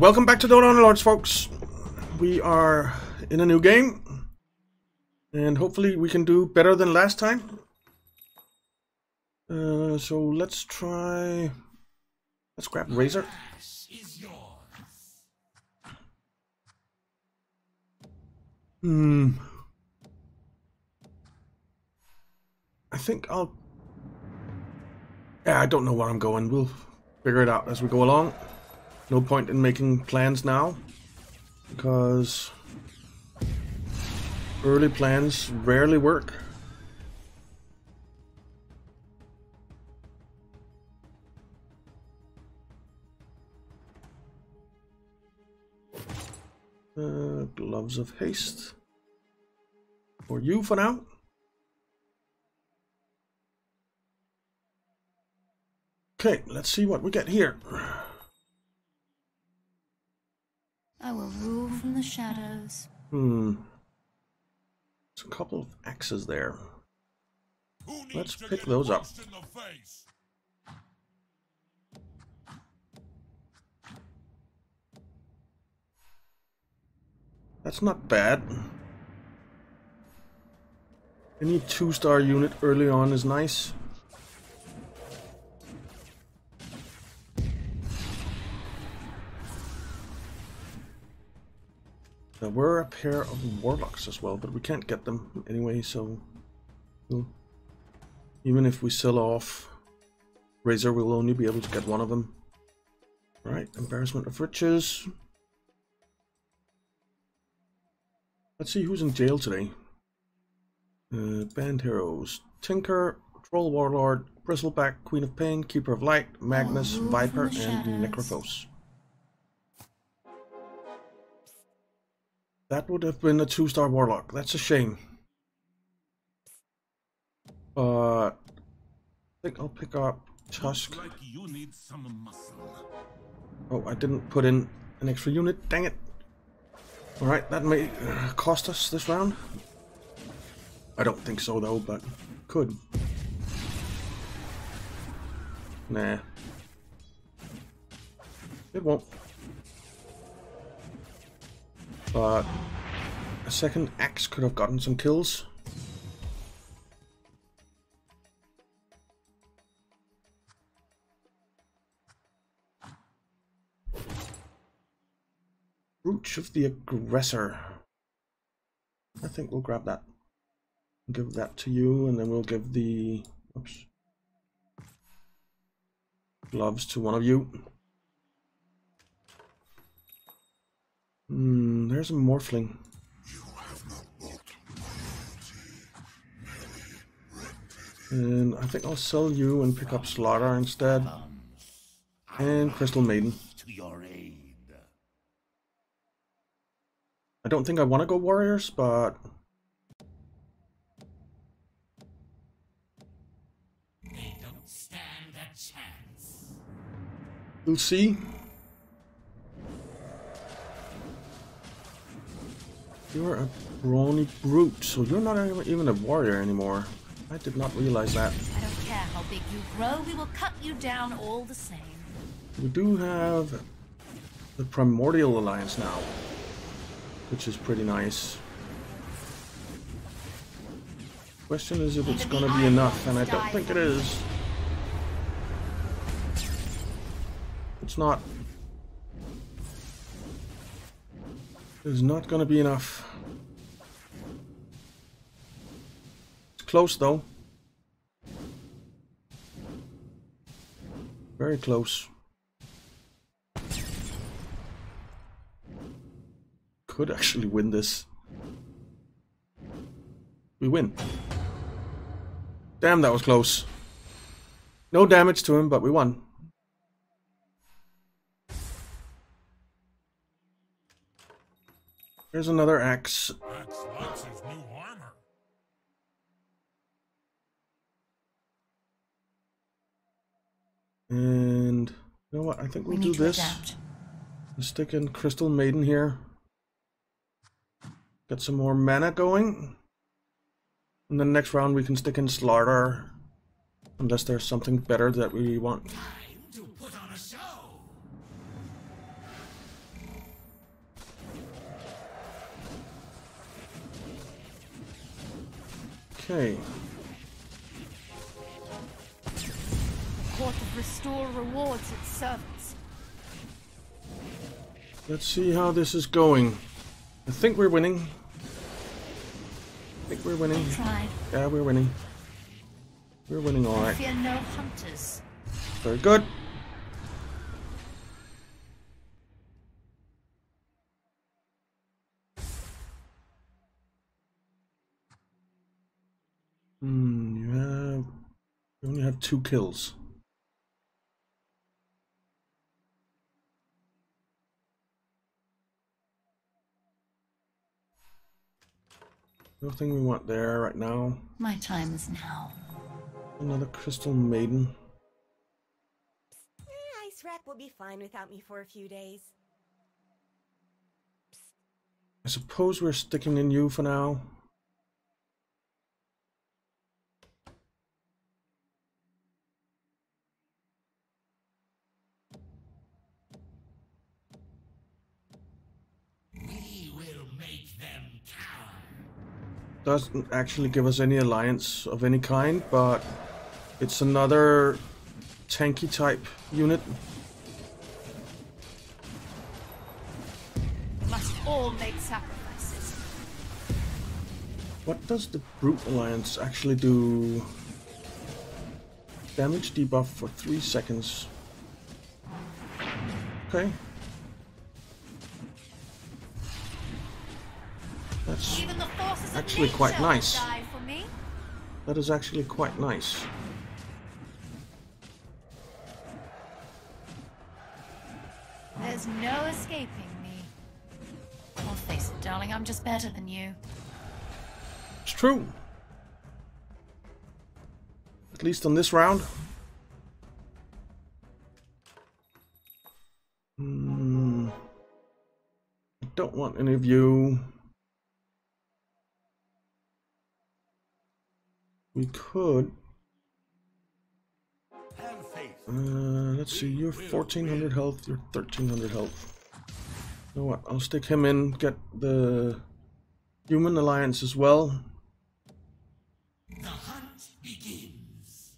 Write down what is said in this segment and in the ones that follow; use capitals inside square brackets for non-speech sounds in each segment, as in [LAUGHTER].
welcome back to Dota Lords, folks. We are in a new game, and hopefully we can do better than last time. Uh, so let's try. Let's grab Razor. Hmm. I think I'll. Yeah, I don't know where I'm going. We'll figure it out as we go along. No point in making plans now, because early plans rarely work. Uh, gloves of haste for you for now. Okay, let's see what we get here. I will rule from the shadows. Hmm. There's a couple of axes there. Let's pick those up. That's not bad. Any two-star unit early on is nice. There were a pair of warlocks as well, but we can't get them anyway, so... We'll, even if we sell off Razor, we'll only be able to get one of them. Alright, Embarrassment of Riches. Let's see who's in jail today. Uh, banned heroes. Tinker, Troll Warlord, Bristleback, Queen of Pain, Keeper of Light, Magnus, Viper, and Necrophos. That would have been a two-star Warlock. That's a shame. But I think I'll pick up Tusk. Like you need some muscle. Oh, I didn't put in an extra unit. Dang it. Alright, that may uh, cost us this round. I don't think so though, but could. Nah. It won't. But a second axe could have gotten some kills. Brooch of the Aggressor. I think we'll grab that. Give that to you, and then we'll give the oops, gloves to one of you. Hmm, there's a Morphling. And I think I'll sell you and pick up Slardar instead. And Crystal Maiden. I don't think I want to go Warriors, but... We'll see. You're a brawny brute, so you're not even a warrior anymore. I did not realize that. I don't care how big you grow, we will cut you down all the same. We do have the Primordial Alliance now, which is pretty nice. Question is if it's gonna be enough, and I don't think it is. It's not. It's not gonna be enough. It's close though. Very close. Could actually win this. We win. Damn, that was close. No damage to him, but we won. Here's another axe. Axe likes his new armor. And you know what? I think We we'll do this. adapt. Let's stick in Crystal Maiden here. Get some more mana going. And then next round we can stick in Slardar. Unless there's something better that we want. Okay. Court of Restore rewards its servants. Let's see how this is going. I think we're winning. I think we're winning. Yeah, we're winning. We're winning alright. Fear no hunters. Very good. You only have two kills. Nothing we want there right now. My time is now. Another crystal maiden. Eh, Icewrack will be fine without me for a few days. I suppose we're sticking in you for now. We will make them cower. Doesn't actually give us any alliance of any kind, but it's another tanky type unit. Must all make sacrifices. What does the Brute Alliance actually do? Damage debuff for 3 seconds. Okay. That's Even the forces Actually quite nice. die for me. that is actually quite nice. There's no escaping me. I'll face it, darling. I'm just better than you. It's true. At least on this round. Hmm. I don't want any of you. We could. Uh, let's see. You're 1400 health. You're 1300 health. You know what? I'll stick him in. Get the human alliance as well. The hunt begins.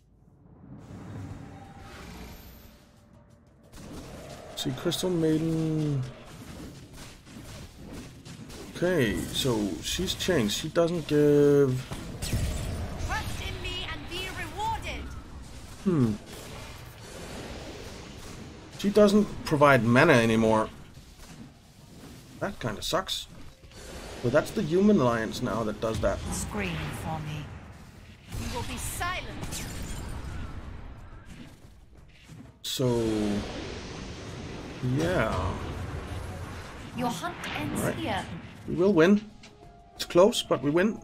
See, Crystal Maiden. Okay, so she's changed. She doesn't give. Hmm. She doesn't provide mana anymore. That kind of sucks. But that's the human alliance now that does that. Scream for me. You will be silent. So. Yeah. Your hunt ends Right. here. We will win. It's close, but we win.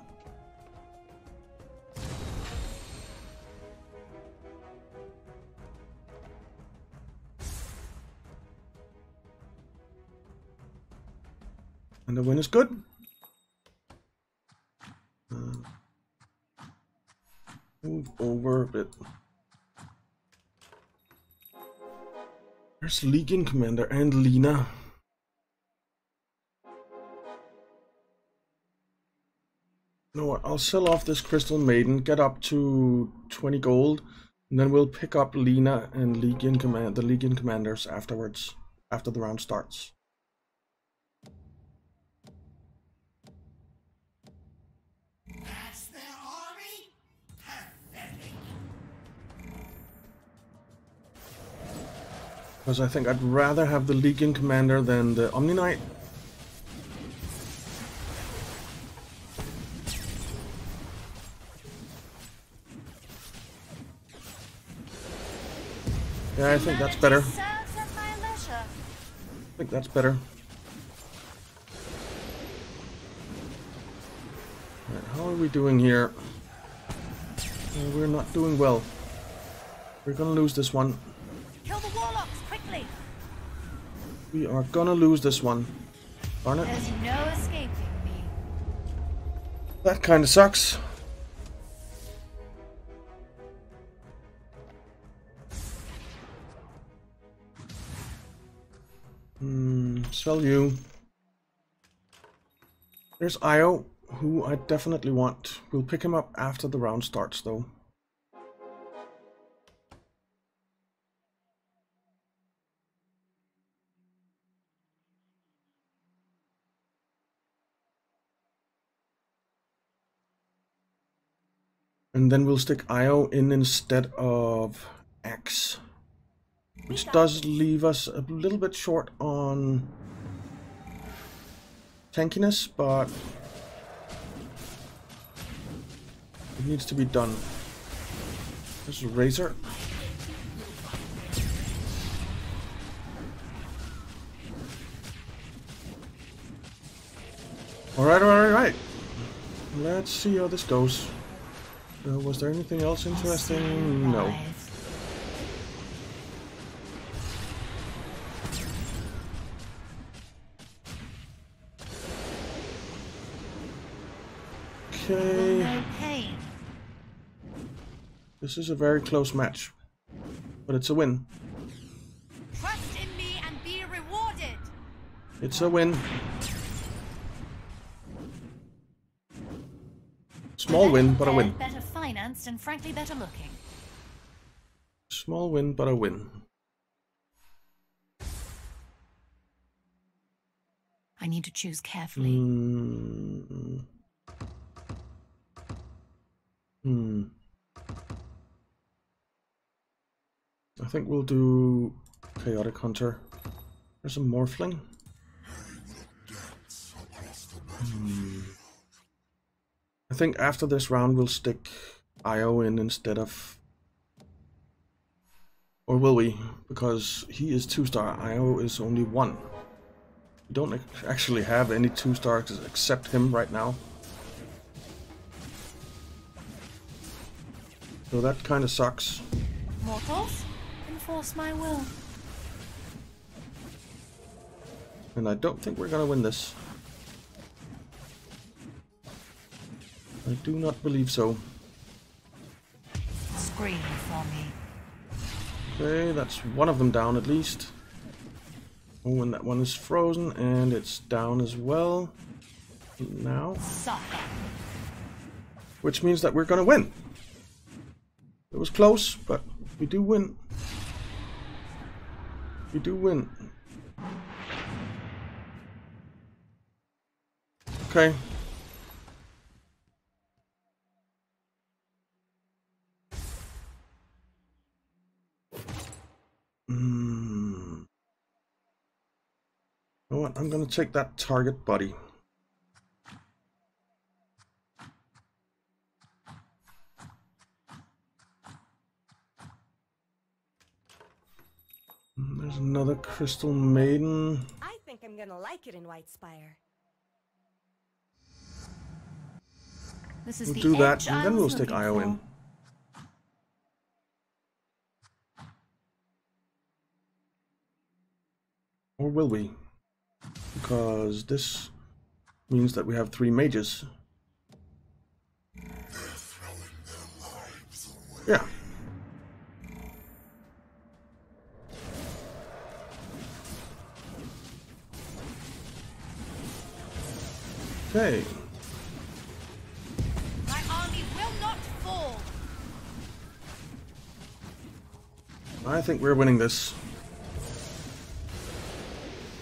And the win is good. Uh, move over a bit. There's Legion Commander and Lina. You know what? I'll sell off this Crystal Maiden, get up to 20 gold, and then we'll pick up Lina and Legion Command, the Legion Commanders afterwards, after the round starts. Because I think I'd rather have the Legion Commander than the Omni Knight. Yeah, I think that's better. Serves at my leisure. I think that's better. Right, how are we doing here? We're not doing well. We're gonna lose this one. We are gonna lose this one. Darn it. There's no escaping me. That kinda sucks. Hmm, sell you. There's Io. who I definitely want. We'll pick him up after the round starts, though. And then we'll stick Io in instead of Axe. Which does leave us a little bit short on tankiness, but it needs to be done. There's a Razor. Alright, alright, alright. Let's see how this goes. Uh, was there anything else interesting? No. Okay. This is a very close match. But it's a win. Trust in me and be rewarded. It's a win. Small win, but a win. Better financed and frankly better looking. Small win, but a win. I need to choose carefully. Hmm. Hmm. I think we'll do Chaotic Hunter. There's a Morphling. Think after this round we'll stick Io in instead of... Or will we? Because he is 2-star, Io is only 1. We don't actually have any 2-stars except him right now. So that kind of sucks. Mortals, enforce my will. And I don't think we're gonna win this. I do not believe so. Scream for me. Okay, that's one of them down at least. Oh, and that one is frozen, and it's down as well. Now. Suffer. Which means that we're gonna win. It was close, but we do win. We do win. Okay. Hmm. You know what? I'm gonna take that target buddy. Mm, There's another Crystal Maiden. I think I'm gonna like it in White Spire. This is We'll the do that, and then we'll stick Io in. Or will we? Because this means that we have three mages. Yeah. Okay. My army will not fall. I think we're winning this.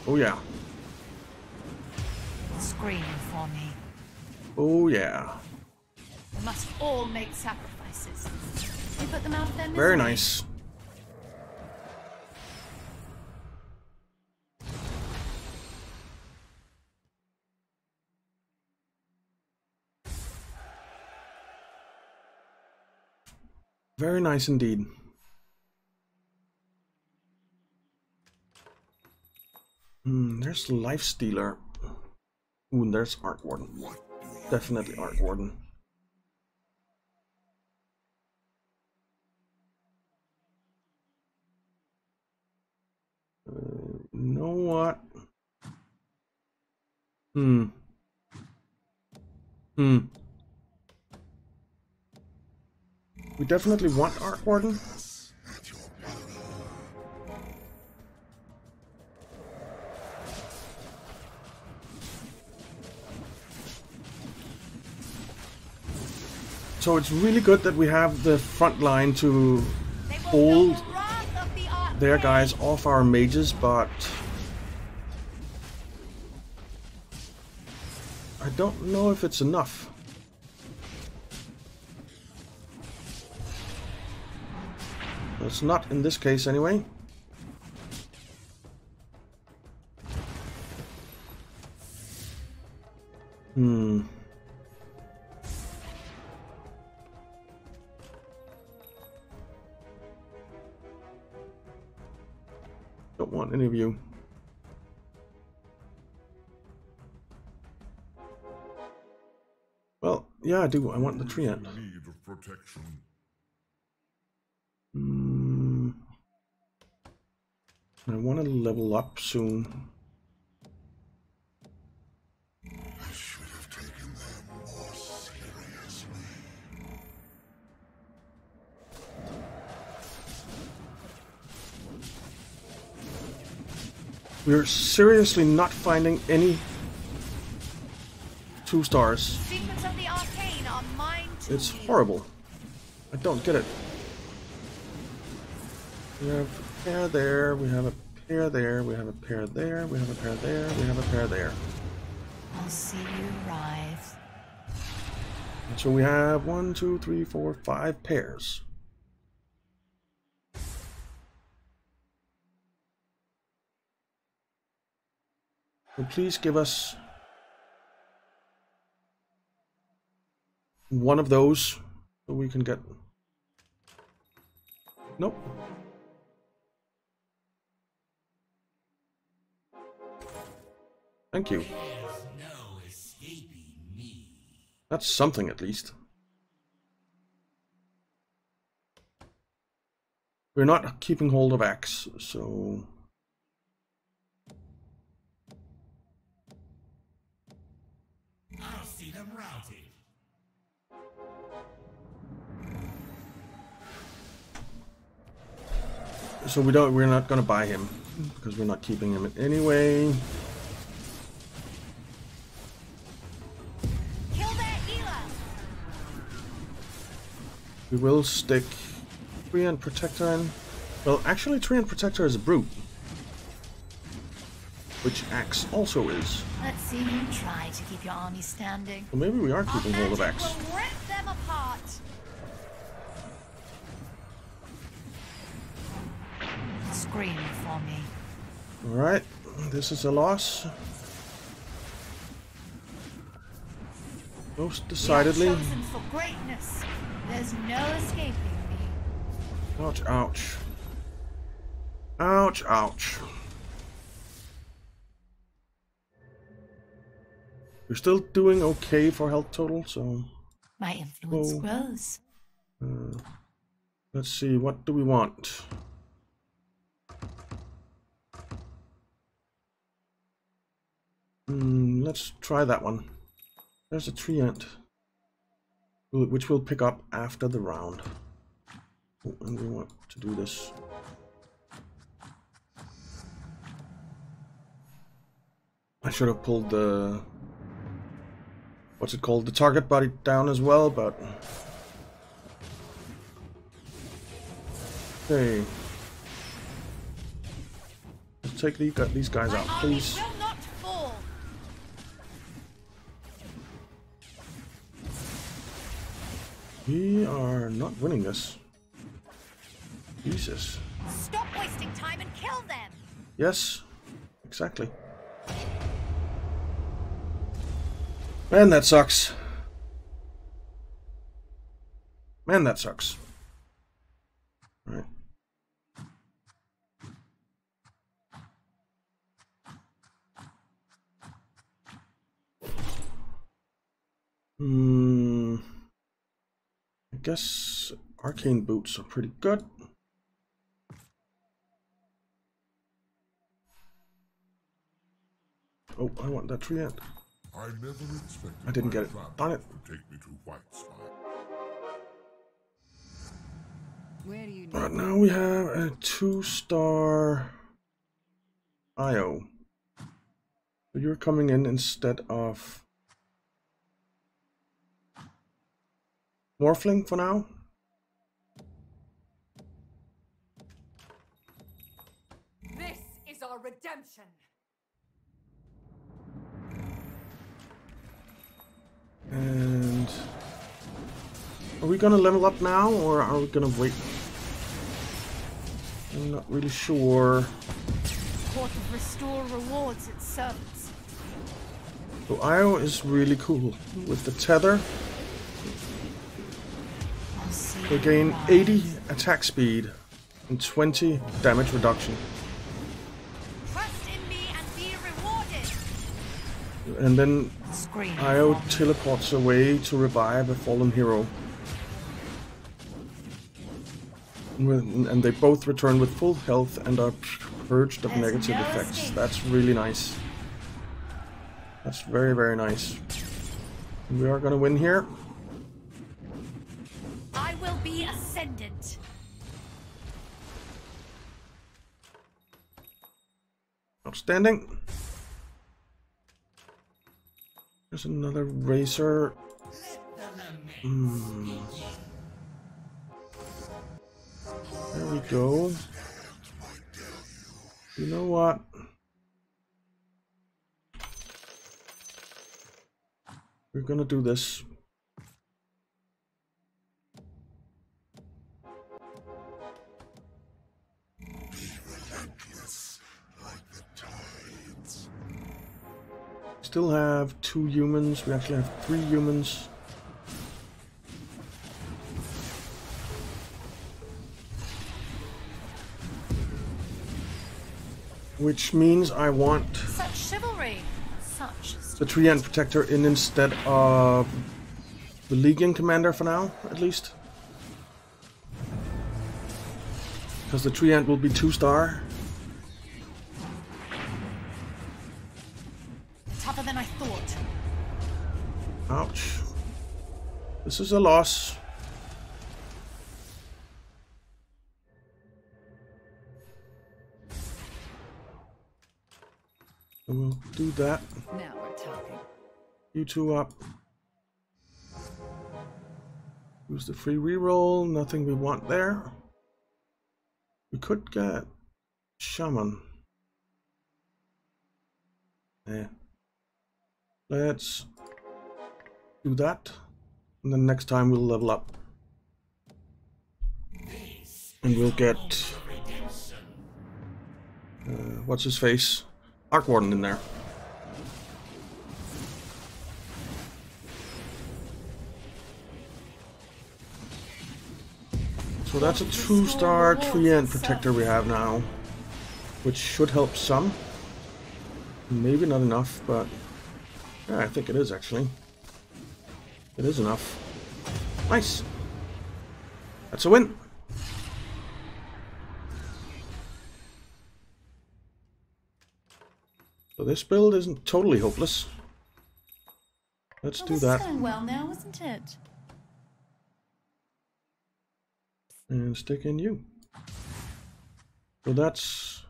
Oh yeah. Scream for me. Oh yeah. We must all make sacrifices. We put them out of their misery. Very nice. Very nice indeed. Hmm, there's Life Stealer. Ooh, there's Arc Warden. Definitely Arc Warden. Uh, you know what? Hmm. Hmm. We definitely want Arc Warden. So it's really good that we have the front line to hold their guys off our mages, but I don't know if it's enough. It's not in this case anyway. Hmm. Any of you. Well, yeah, I do. I want the Treant. Need of protection. Hmm. I want to level up soon. We're seriously not finding any two stars. Of the arcane are mine to It's horrible. I don't get it. We have a pair there, we have a pair there, we have a pair there, we have a pair there, we have a pair there. I'll see you writhe. And so we have one, two, three, four, five pairs. Please give us one of those so we can get. Nope. Thank you. That's something at least. We're not keeping hold of Axe, so so we don't we're not gonna buy him because we're not keeping him anyway. Kill their healer. We will stick Treant Protector in. Well, actually, Treant Protector is a brute, which Axe also is. Let's see you try to keep your army standing. So maybe we are keeping hold of Axe. Will rip them apart. Scream for me. All right, this is a loss. Most decidedly. chosen for greatness. There's no escaping me. Ouch, ouch. Ouch, ouch. We're still doing okay for health total, so My influence Whoa. grows. uh, let's see, what do we want? Hmm, let's try that one. There's a Treant, which we'll pick up after the round. Oh, and we want to do this. I should have pulled the what's it called the target body down as well, but okay. Let's take these guys out, please. We are not winning this. Jesus. Stop wasting time and kill them. Yes, exactly. Man, that sucks. Man, that sucks. Right. Hmm. I guess arcane boots are pretty good. Oh, I want that Treant. I never expected I didn't get it. family Darn it. take me to White Spire. Where do you Right now we have a two-star IO. So you're coming in instead of Morphling for now. This is our redemption. And are we gonna level up now or are we gonna wait? I'm not really sure. Court of Restore rewards its servants. So Io is really cool. With the tether, they gain 80 attack speed and 20 damage reduction. Trust in me and. And then. Io teleports away to revive a fallen hero. And they both return with full health and are purged of There's negative no effects. escape. That's really nice. That's very, very nice. We are gonna win here. Outstanding. There's another Razor. Hmm. There we go. You know what? We're gonna do this. Still have two humans. We actually have three humans. Which means I want Such chivalry. Such. the Treant Protector in instead of the Legion Commander for now, at least. Because the Treant will be two star. This is a loss. We'll do that. Now we're talking. You two up. Use the free reroll. Nothing we want there. We could get Shaman. Yeah. Let's do that. And then next time we'll level up. And we'll get uh, what's his face? Arc Warden in there. So that's a two-star Treant Protector we have now, which should help some. Maybe not enough, but yeah, I think it is actually. It is enough. Nice. That's a win. So this build isn't totally hopeless. Let's Well, do that. going well now, isn't it? and stick in you. So that's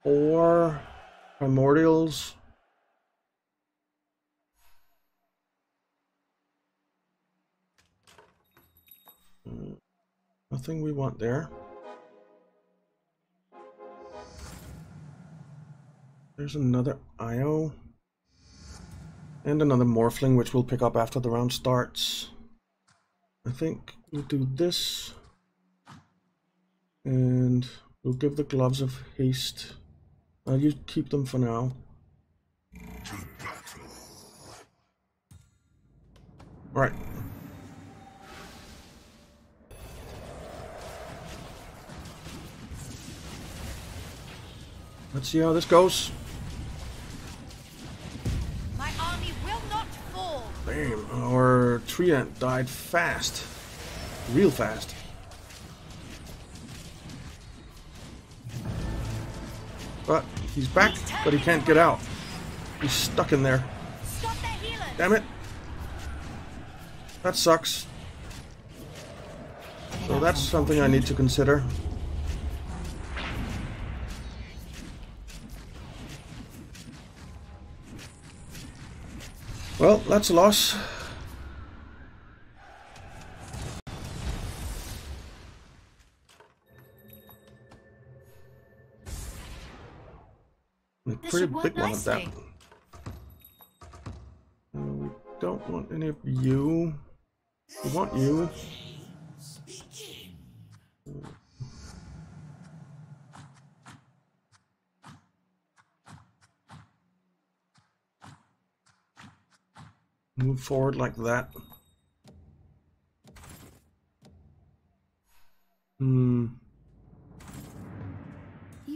four primordials. Nothing we want there. There's another IO. And another Morphling, which we'll pick up after the round starts. I think we'll do this. And we'll give the gloves of haste. I'll you keep them for now. Battle. Right. Let's see how this goes. My army will not fall. Damn, our treant died fast. Real fast. But he's back, but he can't get out. He's stuck in there. Stop their. Damn it. That sucks. So that's something I need to consider. Well, that's a loss. A pretty big one of that. We don't want any of you. We want you. Move forward like that. Hmm.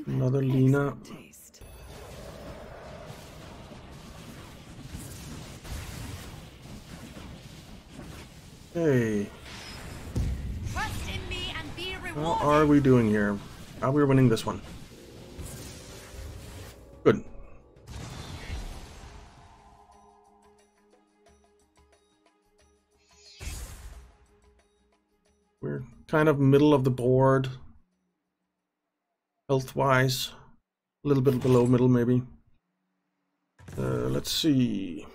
Another Taste. Hey, Trust in me and be how are we doing here? Are we winning this one? Kind of middle of the board. Health wise. A little bit below middle, maybe. Uh, let's see.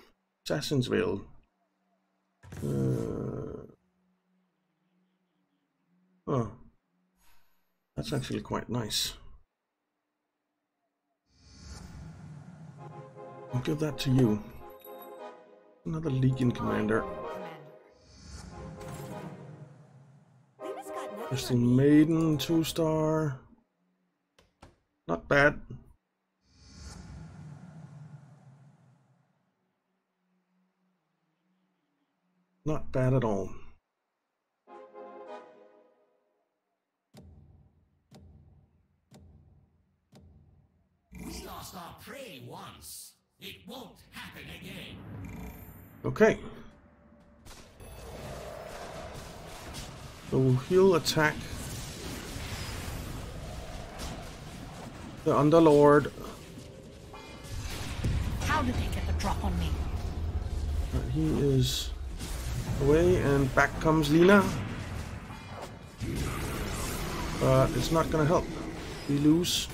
Assassin's Veil. Uh, oh. That's actually quite nice. I'll give that to you. Another Legion commander. Commander. Lina's got nothing Crystal. Maiden, two star. Not bad. Not bad at all. We lost our prey once. It won't happen again. Okay. So he'll attack the Underlord. How did they get the drop on me? Uh, He is away, and back comes Lina. But it's not gonna help. We lose.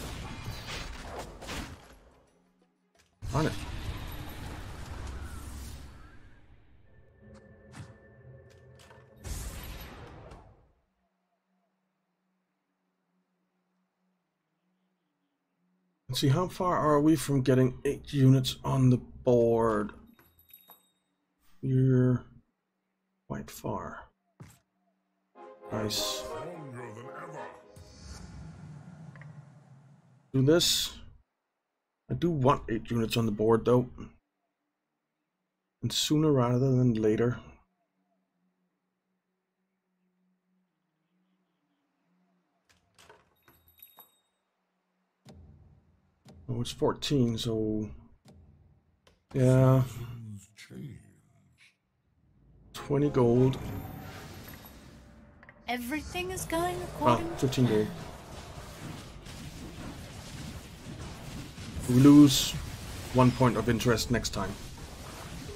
On it. Let's see, how far are we from getting eight units on the board? You're quite far. Nice. Do this. I do want eight units on the board though. And sooner rather than later. Oh, it's 14, so. Yeah, 20 gold. Everything is going Oh, according to 15 plan. gold. We lose one point of interest next time.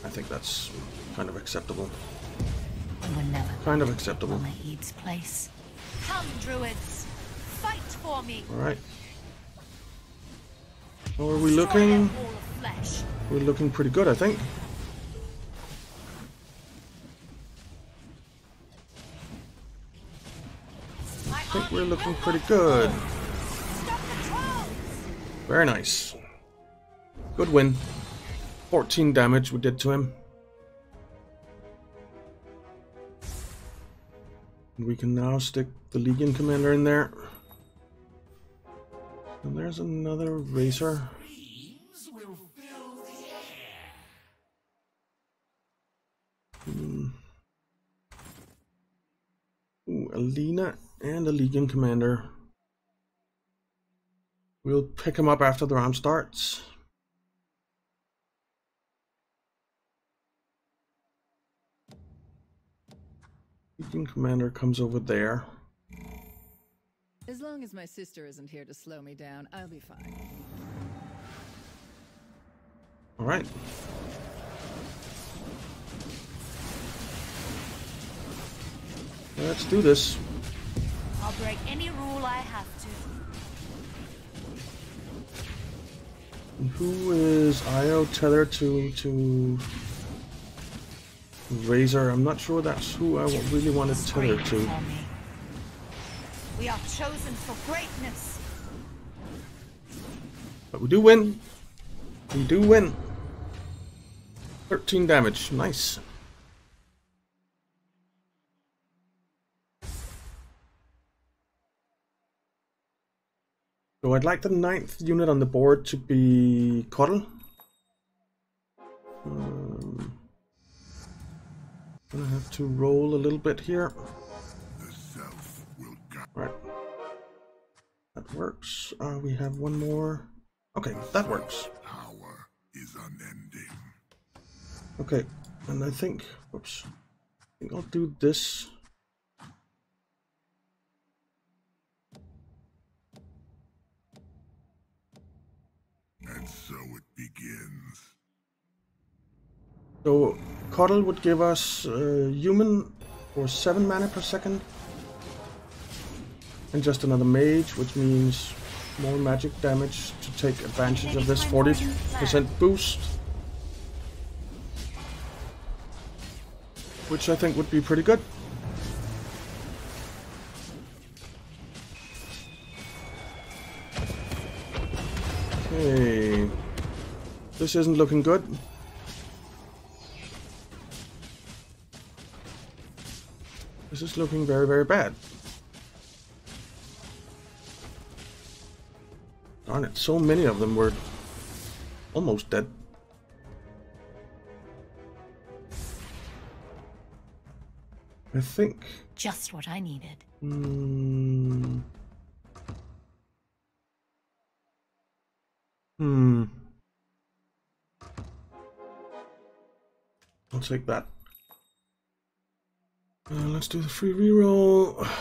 I think that's kind of acceptable. Kind of acceptable. place. Come, druids! Fight for me! Alright. How are we looking? We're looking pretty good, I think. I think we're looking pretty good. Very nice. Good win. 14 damage we did to him. We can now stick the Legion Commander in there. And there's another Razor. The. Hmm. Alina and a Legion Commander. We'll pick him up after the round starts. Legion Commander comes over there. As long as my sister isn't here to slow me down, I'll be fine. Alright. Let's do this. I'll break any rule I have to. Who is Io tethered to to Razor? I'm not sure that's who I really want to tether to. We are chosen for greatness. But we do win. We do win. 13 damage. Nice. So I'd like the ninth unit on the board to be Cuddle. Um, gonna have to roll a little bit here. That works. Uh, we have one more. Okay, that works. Power is unending. Okay, and I think, oops, I think I'll do this. And so it begins. So, Cuddle would give us uh, human for 7 mana per second. And just another mage, which means more magic damage to take advantage of this 40% boost. Which I think would be pretty good. Okay. This isn't looking good. This is looking very, very bad. Darn it, so many of them were almost dead. I think. Just what I needed. Hmm. Hmm. I'll take that. Uh, let's do the free reroll. [SIGHS]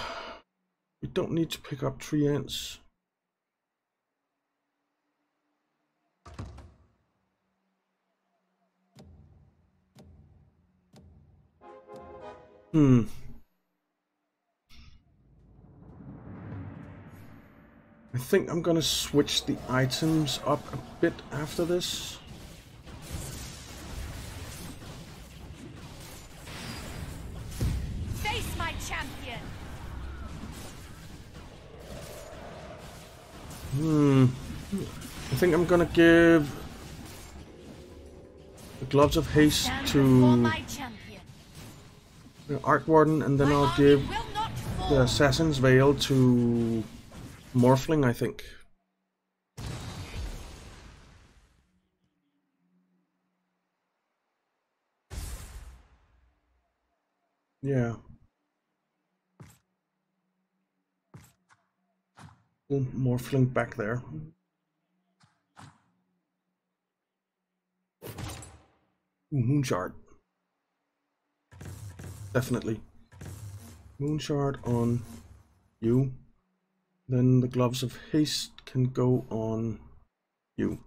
We don't need to pick up Treants. Hmm. I think I'm gonna switch the items up a bit after this. Face my champion! Hmm. I think I'm gonna give the gloves of haste to Arc Warden, and then I'll give the. Assassin's Veil to Morphling, I think. Yeah. Little Morphling back there. Moonshard. Definitely. Moonshard on you. Then the gloves of haste can go on you.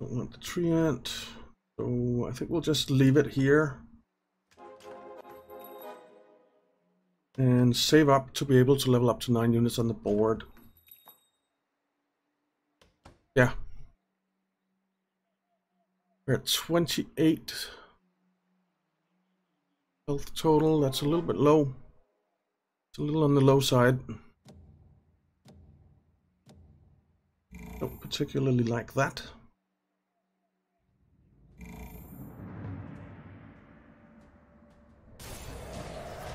Don't want the Treant. So I think we'll just leave it here. And save up to be able to level up to 9 units on the board. Yeah. We're at 28 health total. That's a little bit low. It's a little on the low side. Don't particularly like that.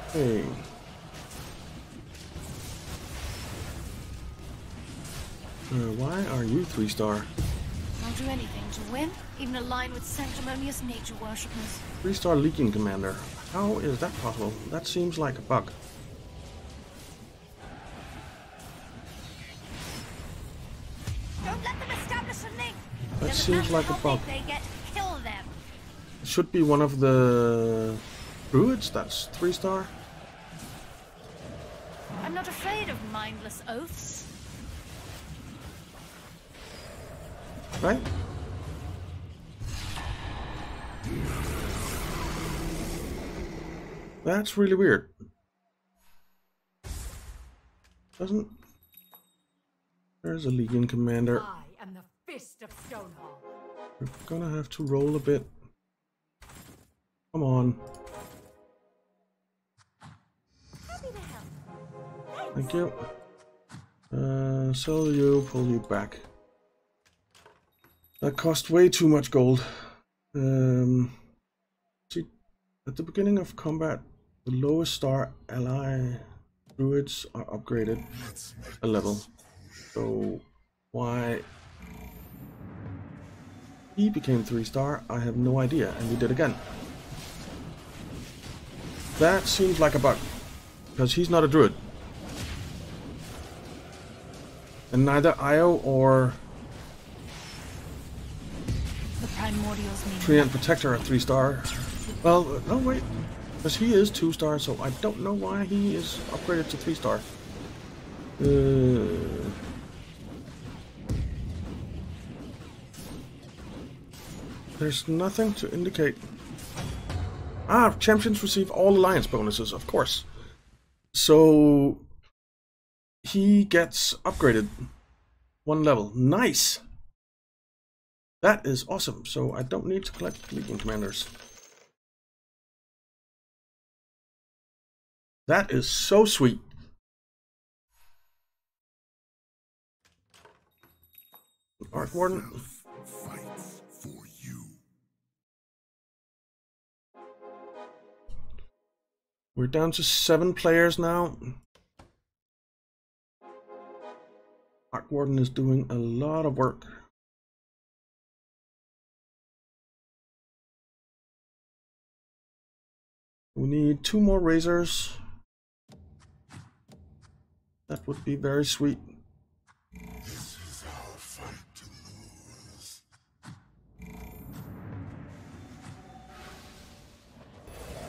Okay. Uh, why are you three star? Do anything to win, even align with sanctimonious nature worshippers. Three star Legion commander. How is that possible? That seems like a bug. Don't let them establish a link. That Doesn't seems like a bug. They get, kill them. It should be one of the druids that's three star. I'm not afraid of mindless oaths. Right? That's really weird. Doesn't... There's a Legion commander. I am the fist of Stonehall. We're gonna have to roll a bit. Come on. Happy to help. Thank you. Uh, sell you, pull you back. That cost way too much gold. Um, see, at the beginning of combat, the lowest star ally druids are upgraded a level. So why he became three star, I have no idea, and we did again. That seems like a bug, because he's not a druid. And neither Io or Treant Protector are three star. Well, no wait, because he is two star, so I don't know why he is upgraded to three star. Uh, there's nothing to indicate. Ah, champions receive all alliance bonuses, of course. So he gets upgraded one level. Nice. That is awesome. So I don't need to collect Legion Commanders. That is so sweet. Arc Warden. Fights for you. We're down to seven players now. Arc Warden is doing a lot of work. We need two more Razors. That would be very sweet.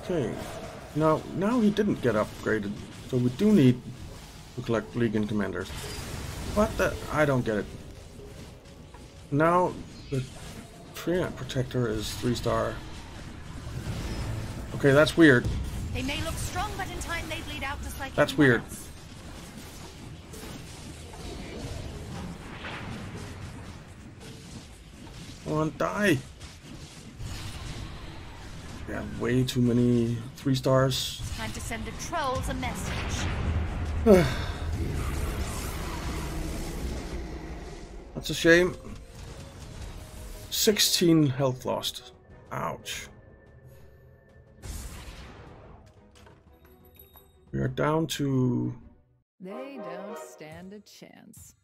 Okay. Now, now he didn't get upgraded, so we do need to collect Legion Commanders. What the? I don't get it. Now, the Treant Protector is 3 star. Okay, that's weird. They may look strong, but in time they bleed out just like That's weird. else. Come on, die! We have way too many 3 stars. Time to send the trolls a message. That's a shame. 16 health lost. Ouch. We are down to They don't stand a chance.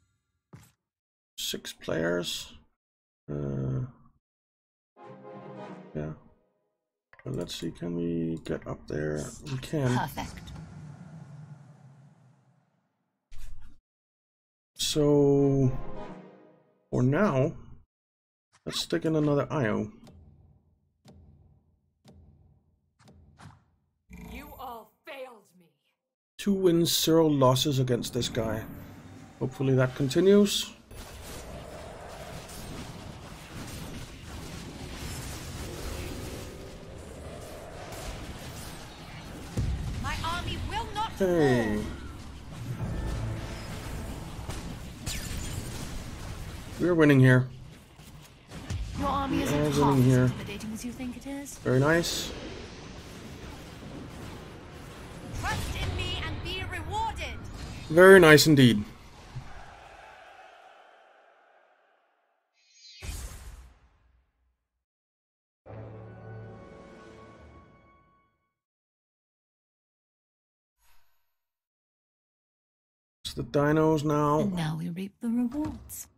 six players. Uh, yeah. But let's see, can we get up there? We can. Perfect. So, for now, let's stick in another IO. You all failed me. Two wins, zero losses against this guy. Hopefully that continues. My army will not Hey. We're winning here. Your army isn't All's half in as here. as you think it is. Very nice. Very nice indeed. It's the dinos now. And now we reap the rewards.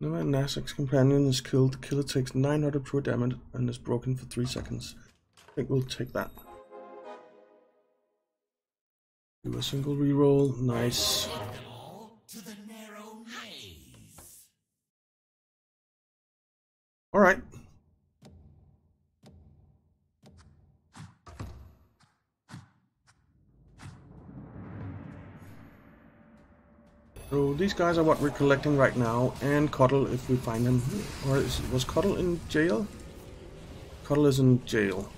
No man Nasek's companion is killed. The killer takes 900 pure damage and is broken for 3 seconds. I think we'll take that. Do a single reroll. Nice. All. Alright. So these guys are what we're collecting right now, and Cuddle if we find him. Or is, was Cuddle in jail? Cuddle is in jail.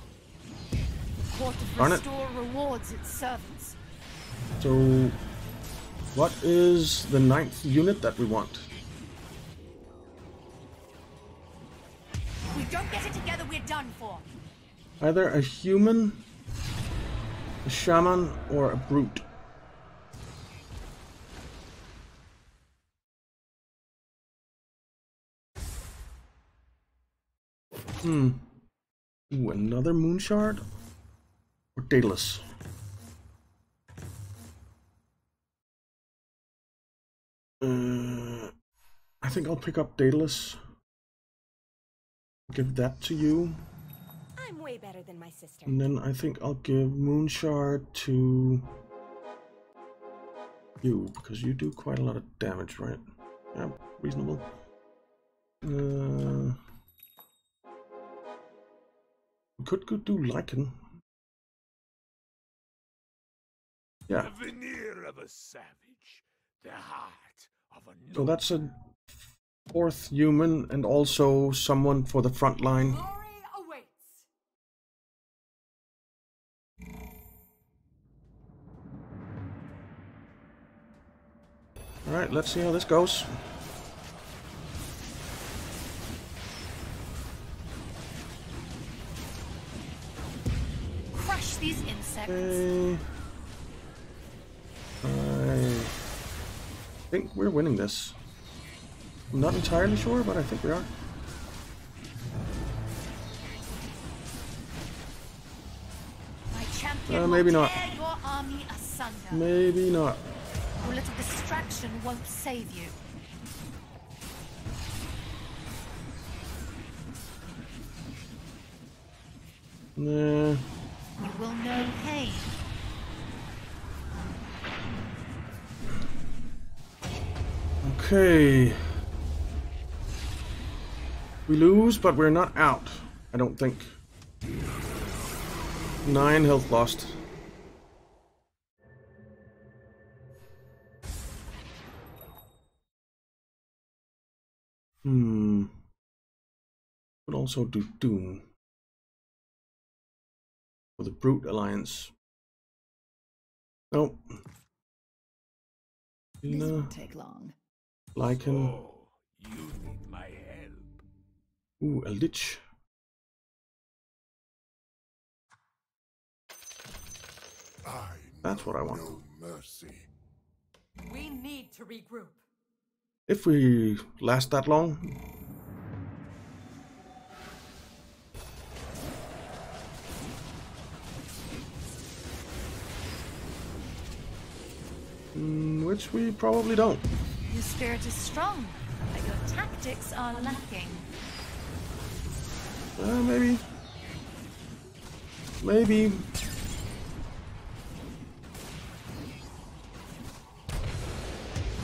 Darn it. Rewards its servants. So, what is the ninth unit that we want? If we don't get it together, we're done for. Either a human A shaman or a brute? Hmm. Ooh, another moon shard? Or Daedalus? Uh, I think I'll pick up Daedalus. Give that to you. I'm way better than my sister. And then I think I'll give Moonshard to you, because you do quite a lot of damage, right? Yeah, reasonable. Uh, we could, could do Lycan. Yeah, The veneer of a savage, the heart of a so that's a fourth human and also someone for the front line. Alright, let's see how this goes. Crush these insects. Okay. I think we're winning this. I'm not entirely sure, but I think we are. Uh, maybe not. tear your army asunder. Maybe not. Your little distraction won't save you. Nah. You will know pain. Okay. We lose, but we're not out. I don't think. Nine health lost. Hmm. But also do Doom. For the Brute Alliance. Nope. This No. won't take long. Lycan. Oh, you need my help. Ooh, a Lich. I That's what I want. no mercy. We need to regroup. If we last that long. Mm, Which we probably don't. Your spirit is strong, but your tactics are lacking. Uh, maybe. Maybe.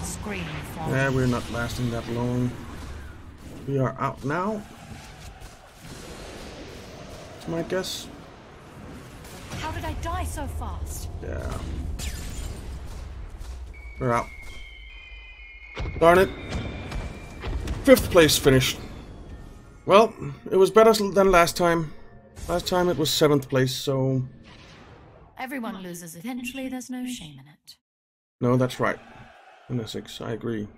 Scream for Yeah, we're not lasting that long. We are out now. That's my guess. How did I die so fast? Yeah. We're out. Darn it. Fifth place finished. Well, it was better than last time. Last time it was seventh place, so... Everyone loses eventually, there's no shame in it. No, that's right. Anessix, I agree.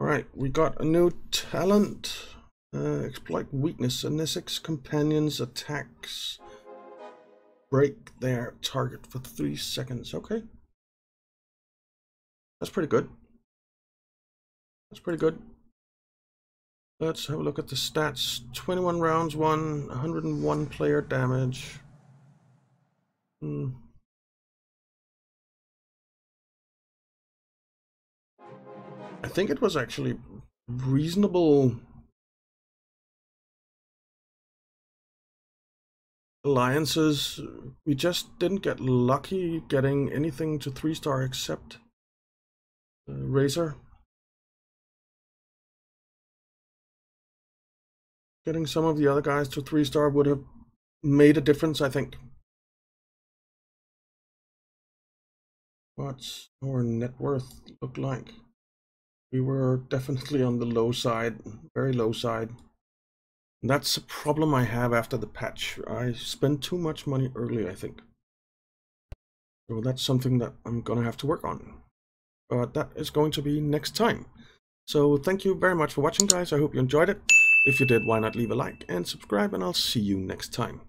Alright, we got a new talent. Uh, exploit weakness. Anessix companions attacks. Break their target for three seconds. Okay. That's pretty good. That's pretty good. Let's have a look at the stats. 21 rounds, won, 101 player damage. Hmm. I think it was actually reasonable alliances. We just didn't get lucky getting anything to three star except Razor. Getting some of the other guys to three star would have made a difference, I think. What's our net worth look like? We were definitely on the low side, very low side. And that's a problem I have after the patch. I spent too much money early, I think. So that's something that I'm gonna have to work on. But that is going to be next time. So thank you very much for watching, guys. I hope you enjoyed it. If you did, why not leave a like and subscribe, and I'll see you next time.